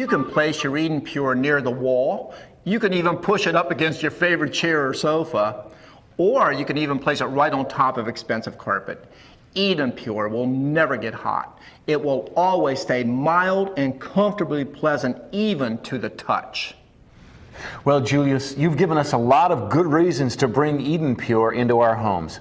You can place your Eden Pure near the wall. You can even push it up against your favorite chair or sofa. Or you can even place it right on top of expensive carpet. Eden Pure will never get hot. It will always stay mild and comfortably pleasant even to the touch. Well, Julius, you've given us a lot of good reasons to bring Eden Pure into our homes.